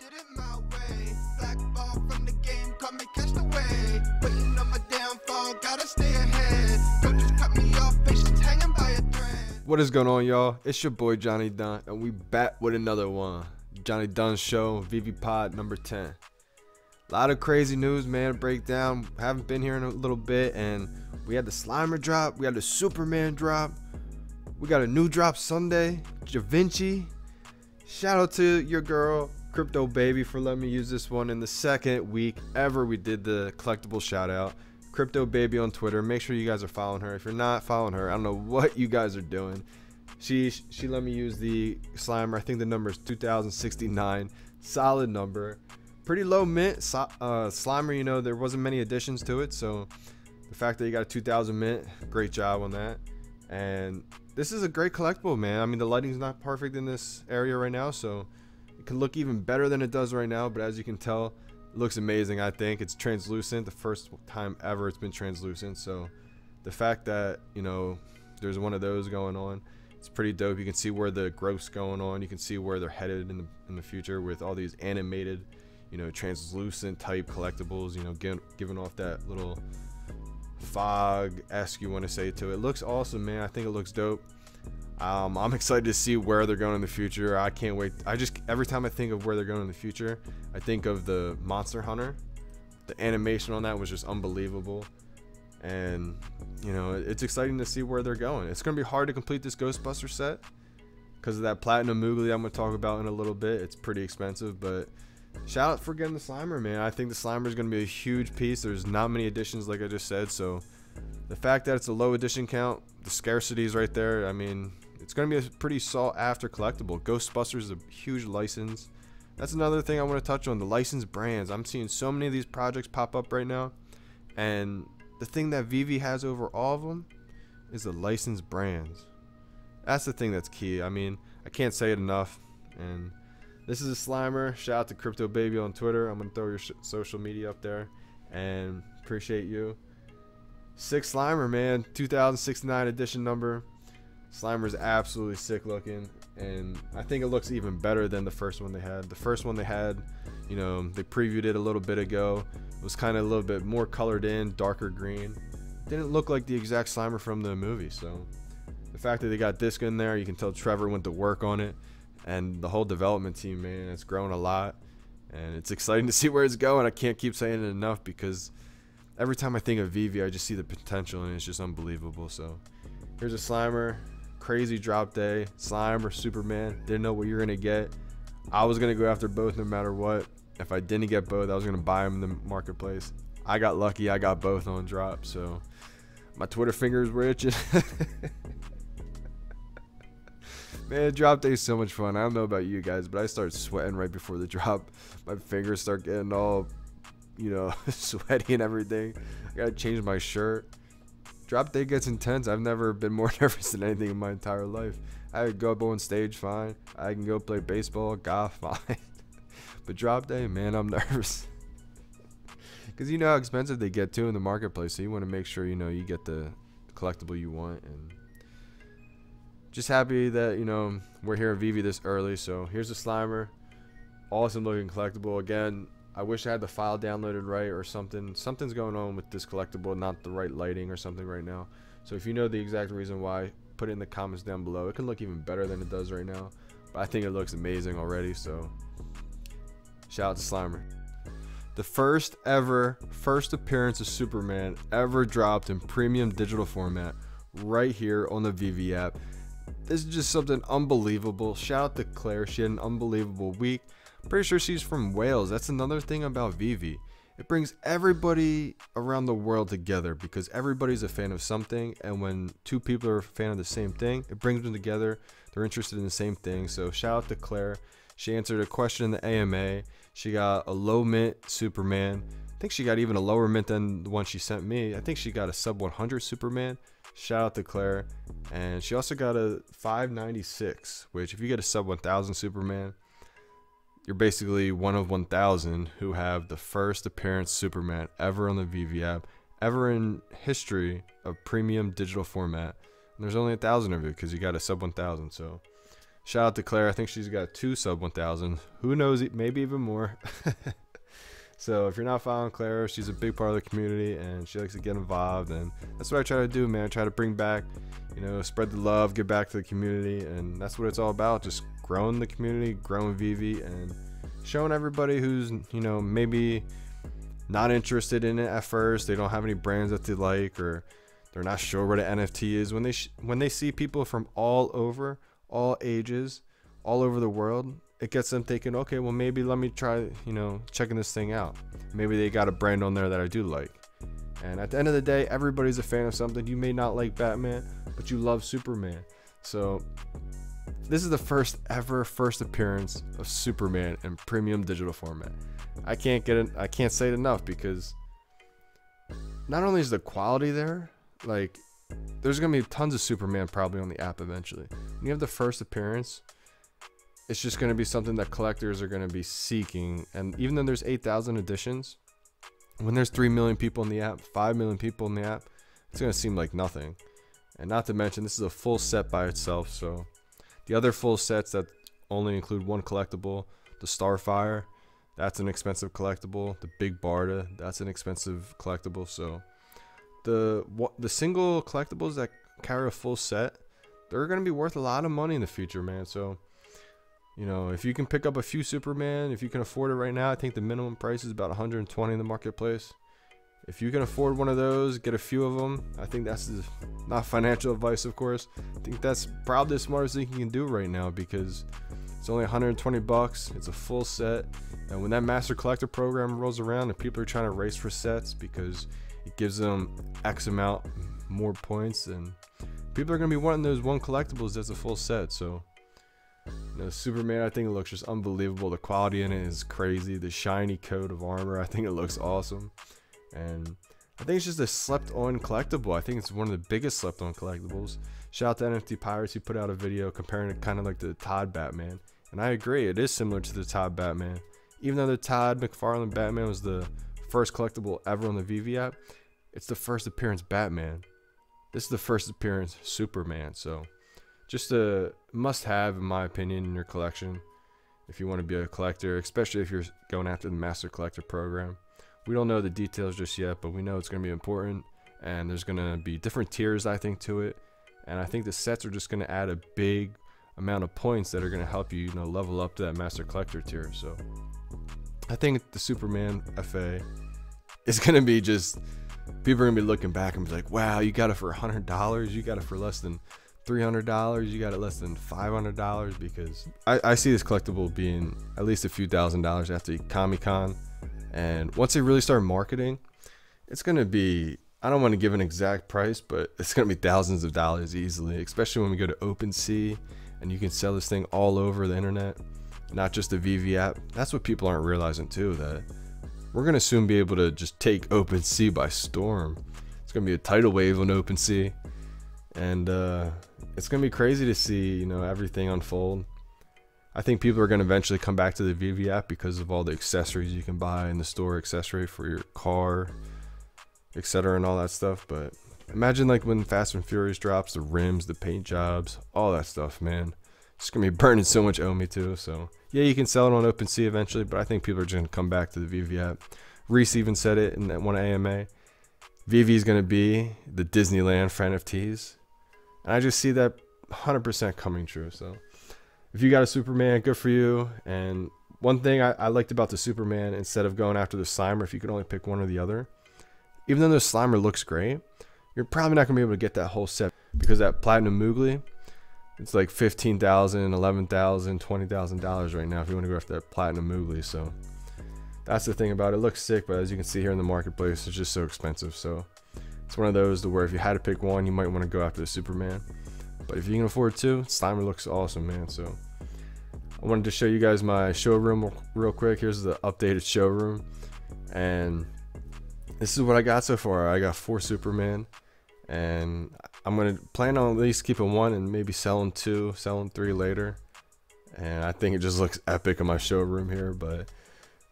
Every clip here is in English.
did it my way. Blackball from the game, caught me catch the way. Waiting on my downfall, gotta stay ahead. Off. What is going on, y'all? It's your boy Johnny Dunn, and we back with another one. Johnny Dunn Show, VeVe Pod number 10. A lot of crazy news, man. Breakdown. Haven't been here in a little bit, and we had the Slimer drop. We had the Superman drop. We got a new drop Sunday. Da Vinci. Shout out to your girl, Crypto Baby, for letting me use this one in the second week ever we did the collectible shout out. Crypto Baby on Twitter. Make sure you guys are following her. If you're not following her, I don't know what you guys are doing. She she let me use the Slimer. I think the number is 2069. Solid number. Pretty low mint. So, uh, Slimer, you know, there wasn't many additions to it, so the fact that you got a 2000 mint, great job on that. And this is a great collectible, man. I mean, the lighting's not perfect in this area right now, so can look even better than it does right now. But as you can tell, looks amazing. I think it's translucent. The first time ever it's been translucent. So the fact that you know there's one of those going on, it's pretty dope. You can see where the growth's going on. You can see where they're headed in the in the future with all these animated, you know, translucent type collectibles. You know, giving giving off that little fog esque you want to say to it. Looks awesome, man. I think it looks dope. Um, I'm excited to see where they're going in the future. I can't wait. I just every time I think of where they're going in the future, I think of the Monster Hunter. The animation on that was just unbelievable, and you know it's exciting to see where they're going. It's gonna be hard to complete this Ghostbuster set because of that platinum Moogly I'm gonna talk about in a little bit. It's pretty expensive, but shout out for getting the Slimer, man. I think the Slimer is gonna be a huge piece. There's not many additions, like I just said, so the fact that it's a low edition count, the scarcity is right there. I mean, it's going to be a pretty sought after collectible. Ghostbusters is a huge license. That's another thing I want to touch on the licensed brands. I'm seeing so many of these projects pop up right now. And the thing that VeVe has over all of them is the licensed brands. That's the thing that's key. I mean, I can't say it enough. And this is a Slimer. Shout out to Crypto Baby on Twitter. I'm going to throw your social media up there. And appreciate you. Six Slimer, man. 2069 edition number. Slimer's absolutely sick looking, and I think it looks even better than the first one they had. The first one they had, you know, they previewed it a little bit ago. It was kind of a little bit more colored in, darker green. Didn't look like the exact Slimer from the movie, so the fact that they got this in there, you can tell Trevor went to work on it, and the whole development team, man, it's grown a lot, and it's exciting to see where it's going. I can't keep saying it enough because every time I think of VeVe, I just see the potential, and it's just unbelievable. So here's a Slimer crazy drop day. Slime or Superman. Didn't know what you're gonna get. I was gonna go after both no matter what. If I didn't get both, I was gonna buy them in the marketplace. I got lucky. I got both on drop. So my Twitter fingers were itching. Man, drop day is so much fun. I don't know about you guys, but I start sweating right before the drop. My fingers start getting all, you know, sweaty and everything. I gotta change my shirt. Drop day gets intense. I've never been more nervous than anything in my entire life. I go up on stage fine. I can go play baseball, golf fine. but drop day, man, I'm nervous. Because you know how expensive they get to in the marketplace. So you want to make sure, you know, you get the collectible you want. And just happy that, you know, we're here at VeVe this early. So here's the Slimer. Awesome looking collectible. Again, I wish I had the file downloaded right or something. Something's going on with this collectible, not the right lighting or something right now. So if you know the exact reason why, put it in the comments down below. It can look even better than it does right now. But I think it looks amazing already, so shout out to Slimer. The first ever, first appearance of Superman ever dropped in premium digital format right here on the VeVe app. This is just something unbelievable. Shout out to Claire. She had an unbelievable week. Pretty sure she's from Wales. That's another thing about VeVe. It brings everybody around the world together because everybody's a fan of something. And when two people are a fan of the same thing, it brings them together. They're interested in the same thing. So shout out to Claire. She answered a question in the AMA. She got a low mint Superman. I think she got even a lower mint than the one she sent me. I think she got a sub 100 Superman. Shout out to Claire. And she also got a 596, which if you get a sub 1000 Superman, you're basically one of 1,000 who have the first appearance Superman ever on the VeVe app, ever in history of premium digital format. And there's only a thousand of you because you got a sub 1,000. So Shout out to Claire. I think she's got two sub 1000. Who knows? Maybe even more. so if you're not following Claire, she's a big part of the community and she likes to get involved. And that's what I try to do, man. I try to bring back, you know, spread the love, get back to the community. And that's what it's all about. Just growing the community, growing VeVe, and showing everybody who's, you know, maybe not interested in it at first. They don't have any brands that they like or they're not sure what an NFT is. When they when they see people from all over all ages, all over the world, it gets them thinking, okay, well, maybe let me try, you know, checking this thing out. Maybe they got a brand on there that I do like. And at the end of the day, everybody's a fan of something. You may not like Batman, but you love Superman. So, this is the first ever first appearance of Superman in premium digital format. I can't get it. I can't say it enough because not only is the quality there, like there's gonna be tons of Superman probably on the app eventually. When you have the first appearance, it's just gonna be something that collectors are gonna be seeking. And even though there's 8,000 editions, when there's 3 million people in the app, 5 million people in the app, it's gonna seem like nothing. And not to mention, this is a full set by itself. So the other full sets that only include one collectible, the Starfire, that's an expensive collectible. The Big Barda, that's an expensive collectible. So the the single collectibles that carry a full set, they're gonna be worth a lot of money in the future, man. So, you know, if you can pick up a few Superman, if you can afford it right now, I think the minimum price is about 120 in the marketplace. If you can afford one of those, get a few of them. I think that's not financial advice, of course. I think that's probably the smartest thing you can do right now because it's only 120 bucks. It's a full set, and when that Master Collector program rolls around and people are trying to race for sets because it gives them X amount more points, and people are gonna be wanting those one collectibles that's a full set. So, you know, Superman, I think it looks just unbelievable. The quality in it is crazy. The shiny coat of armor, I think it looks awesome, and I think it's just a slept-on collectible. I think it's one of the biggest slept-on collectibles. Shout out to NFT Pirates who put out a video comparing it kind of like the Todd Batman, and I agree, it is similar to the Todd Batman. Even though the Todd McFarlane Batman was the first collectible ever on the VeVe app, it's the first appearance Batman. This is the first appearance Superman. So, just a must have, in my opinion, in your collection if you want to be a collector, especially if you're going after the Master Collector program. We don't know the details just yet, but we know it's going to be important. And there's going to be different tiers, I think, to it. And I think the sets are just going to add a big amount of points that are going to help you, you know, level up to that Master Collector tier. So I think the Superman FA is going to be just people are gonna be looking back and be like, wow, you got it for hundred dollars, you got it for less than three hundred dollars, you got it less than five hundred dollars because I, I see this collectible being at least a few thousand dollars after Comic Con, and once they really start marketing, it's gonna be I don't want to give an exact price, but it's gonna be thousands of dollars easily, especially when we go to OpenSea and you can sell this thing all over the internet, not just the VeVe app. That's what people aren't realizing too that we're gonna soon be able to just take OpenSea by storm. It's gonna be a tidal wave on OpenSea, and uh, it's gonna be crazy to see you know everything unfold. I think people are gonna eventually come back to the VeVe app because of all the accessories you can buy in the store, accessory for your car, etc., and all that stuff. But imagine like when Fast and Furious drops, the rims, the paint jobs, all that stuff, man. It's gonna be burning so much Omi too. So yeah, you can sell it on OpenSea eventually, but I think people are just gonna come back to the VeVe app. Reese even said it in that one AMA. VeVe is gonna be the Disneyland for NFTs, and I just see that 100% coming true. So if you got a Superman, good for you. And one thing I, I liked about the Superman, instead of going after the Slimer, if you could only pick one or the other, even though the Slimer looks great, you're probably not gonna be able to get that whole set because that Platinum Moogly it's like fifteen thousand, eleven thousand, twenty thousand dollars right now if you want to go after that platinum Moogly. So that's the thing about it. it. Looks sick, but as you can see here in the marketplace, it's just so expensive. So it's one of those to where if you had to pick one, you might want to go after the Superman. But if you can afford two, Slimer looks awesome, man. So I wanted to show you guys my showroom real quick. Here's the updated showroom, and this is what I got so far. I got four Superman, and I'm gonna plan on at least keeping one and maybe selling two, selling three later. And I think it just looks epic in my showroom here. But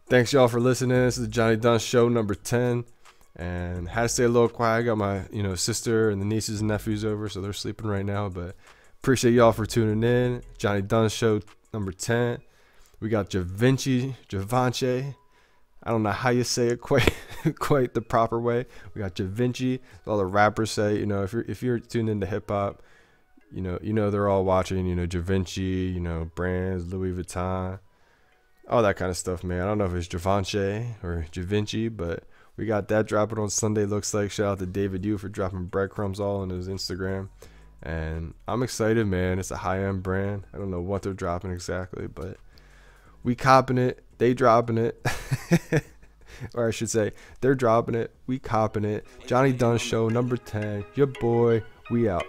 thanks y'all for listening. This is the Johnny Dunn show number 10. And had to stay a little quiet. I got my, you know, sister and the nieces and nephews over, so they're sleeping right now. But Appreciate y'all for tuning in. Johnny Dunn Show number 10. We got Javinci, Javanche. I don't know how you say it quite quite the proper way. We got Javinci. All the rappers say, you know, if you're if you're tuned into hip hop, you know, you know they're all watching, you know, Javinci, you know, brands, Louis Vuitton, all that kind of stuff, man. I don't know if it's Javanche or Javinci, but we got that dropping on Sunday. Looks like shout out to David Yu for dropping breadcrumbs all on his Instagram. And I'm excited, man. It's a high end brand. I don't know what they're dropping exactly, but we copping it. They dropping it. or I should say, they're dropping it. We copping it. Johnny Dunn Show number 10. Your boy, we out.